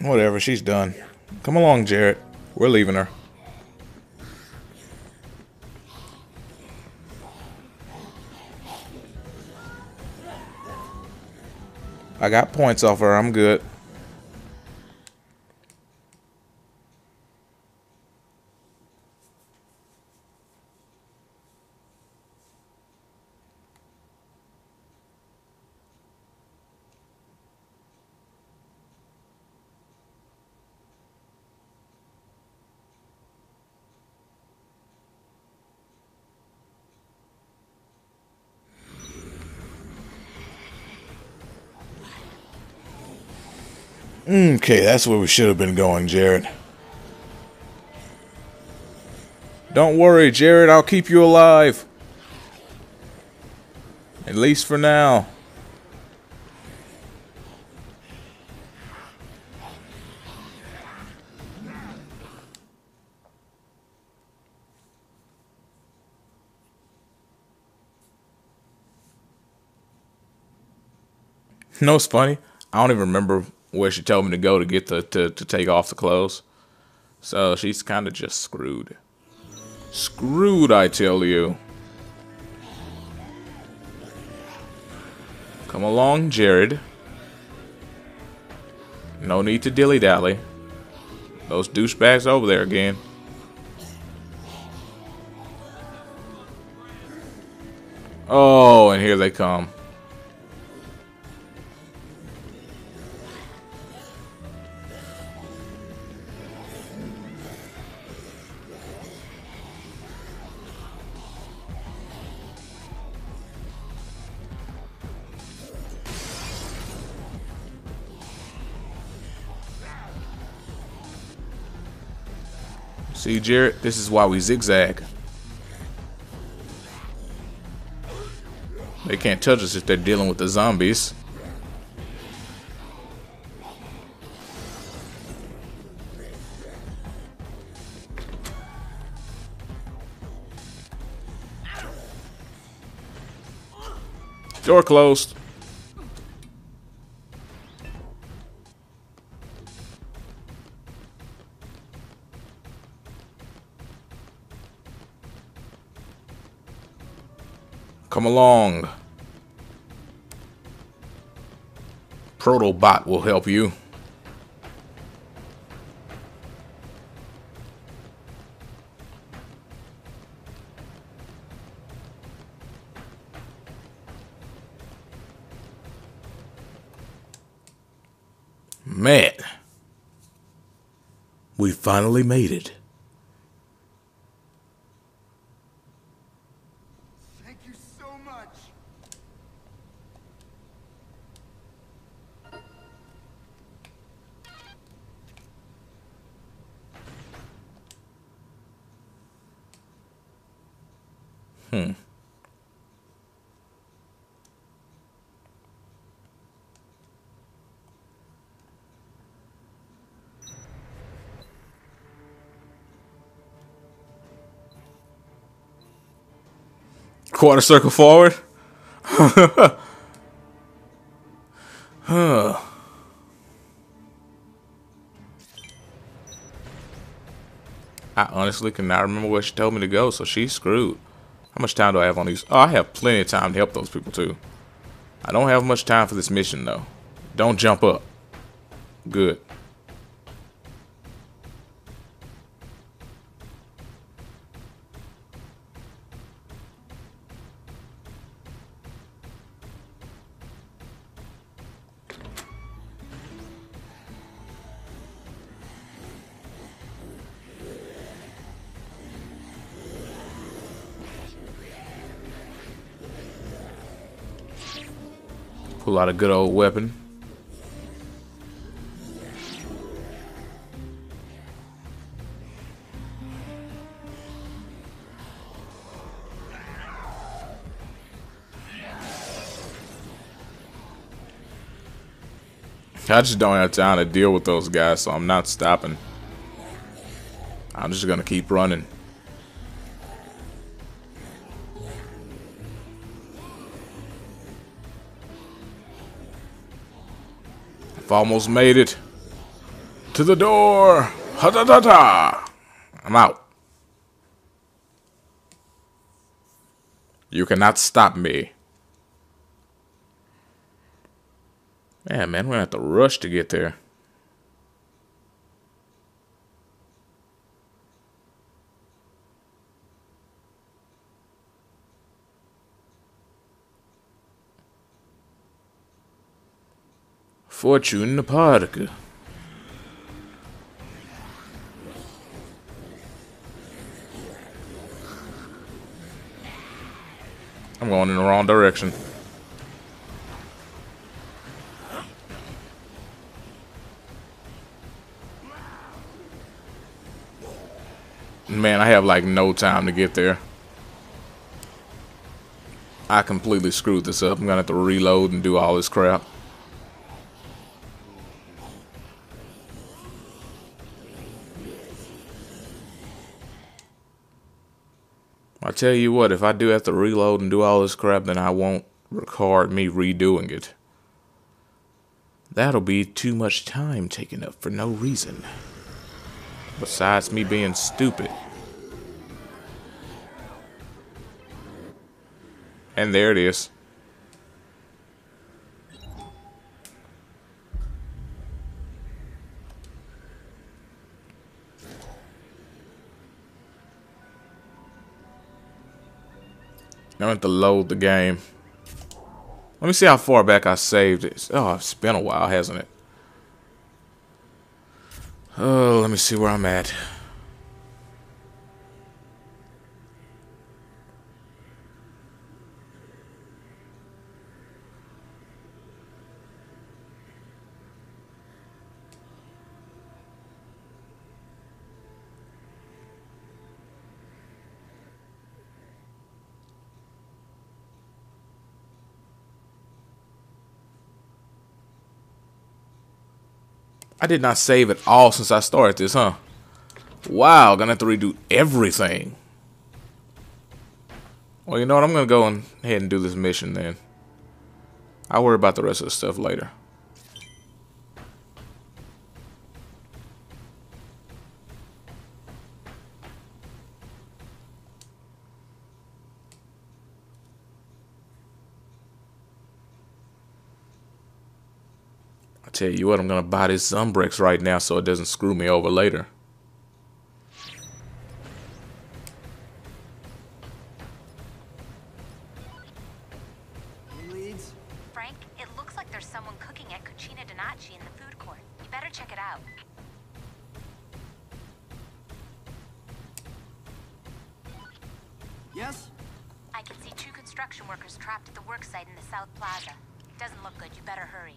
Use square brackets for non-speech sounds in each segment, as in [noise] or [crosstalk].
Whatever, she's done. Come along, Jarrett. We're leaving her. I got points off her. I'm good. Okay, that's where we should have been going, Jared. Don't worry, Jared, I'll keep you alive. At least for now. Know what's funny? I don't even remember where she told me to go to get the to, to take off the clothes. So she's kind of just screwed. Screwed, I tell you. Come along, Jared. No need to dilly-dally. Those douchebags over there again. Oh, and here they come. See, Jarrett, this is why we zigzag. They can't touch us if they're dealing with the zombies. Door closed. Come along. Protobot will help you. Man. We finally made it. Thank you so much. Hmm. Quarter circle forward. [laughs] Huh. I honestly cannot remember where she told me to go, so she's screwed. How much time do I have on these? Oh, I have plenty of time to help those people too. I don't have much time for this mission though. Don't jump up. Good. Pull out a good old weapon. I just don't have time to deal with those guys, so I'm not stopping. I'm just gonna keep running. I've almost made it. To the door! Ha da da da! I'm out. You cannot stop me. Man, man, we're gonna have to rush to get there. Fortune Park. I'm going in the wrong direction. Man, I have like no time to get there. I completely screwed this up. I'm gonna have to reload and do all this crap. I tell you what, if I do have to reload and do all this crap, then I won't record me redoing it. That'll be too much time taken up for no reason. Besides me being stupid. And there it is. Now I have to load the game. Let me see how far back I saved it. Oh, it's been a while, hasn't it? Oh, let me see where I'm at. I did not save it all since I started this, huh? Wow, gonna have to redo everything. Well, you know what? I'm gonna go ahead and do this mission then. I'll worry about the rest of the stuff later. Tell you what, I'm gonna buy this Zombrex right now so it doesn't screw me over later. Leads? Frank, it looks like there's someone cooking at Cucina Donacci in the food court. You better check it out. Yes? I can see two construction workers trapped at the worksite in the South Plaza. Doesn't look good. You better hurry.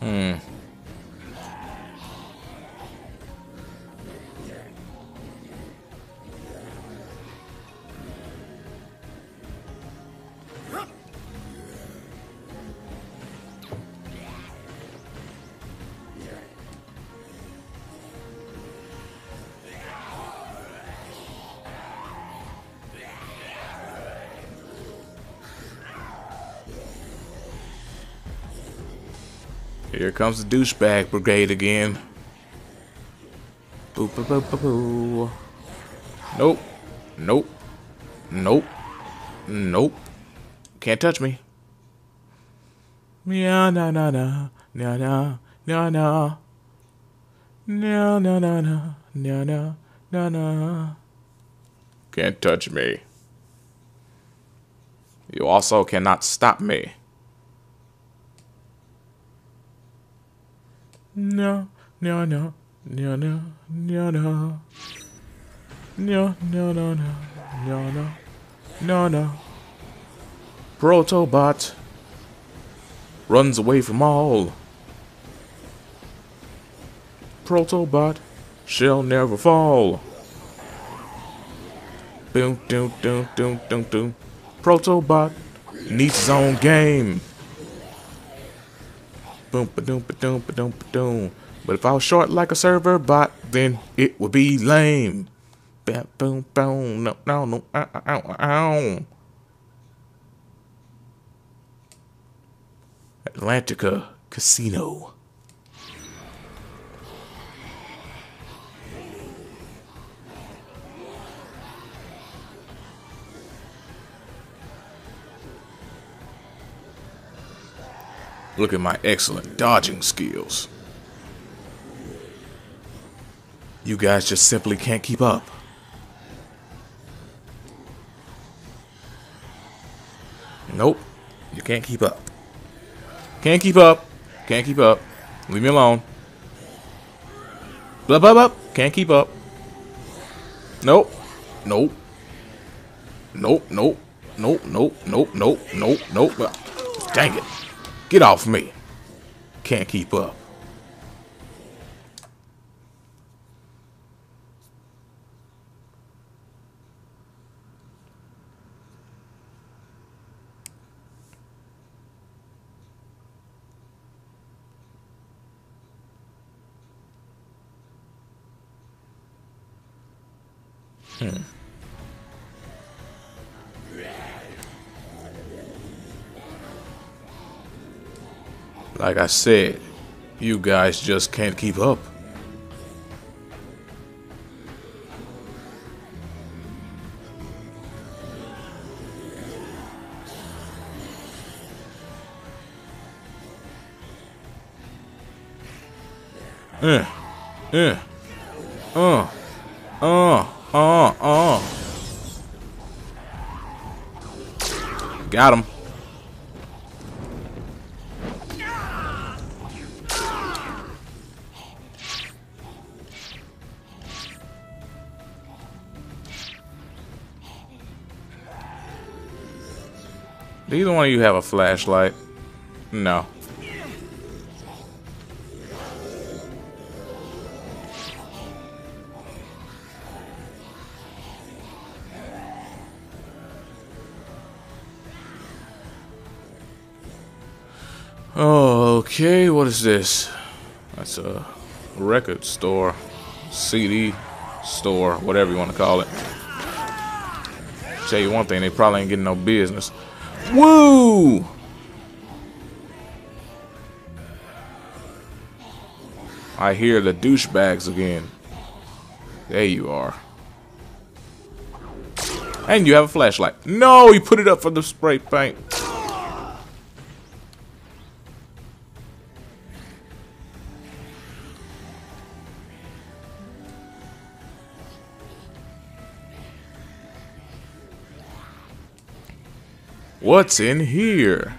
Hmm. Here comes the douchebag brigade again. Boo boo boo boo boo. Nope. Nope. Nope. Nope. Can't touch me. Meow na na na na na na na. No no no no no no no no. Can't touch me. You also cannot stop me. No, no, no, no, no, no, no. No, no, no, no, no, no, no, no. Protobot runs away from all. Protobot shall never fall. Boom, doom, doom, doom, doom, doom. Protobot needs his own game. Boom, ba doom, ba doom, ba doom, ba doom. But if I was short like a server bot, then it would be lame. Bam, boom, boom, no, no, no, uh, uh, ow, ow, ow. Atlantica Casino. Look at my excellent dodging skills. You guys just simply can't keep up. Nope. You can't keep up. Can't keep up. Can't keep up. Leave me alone. Blah, blah, blah. Can't keep up. Nope. Nope. Nope, nope. Nope, nope, nope, nope, nope, nope. Dang it. Get off me. Can't keep up. Like I said, you guys just can't keep up. Uh, uh, uh, uh, uh, uh. Got him. Do either one of you have a flashlight? No. Okay. What is this? That's a record store, CD store, whatever you want to call it. Tell you one thing, they probably ain't getting no business. Woo! I hear the douchebags again. There you are. And you have a flashlight. No, you put it up for the spray paint. What's in here?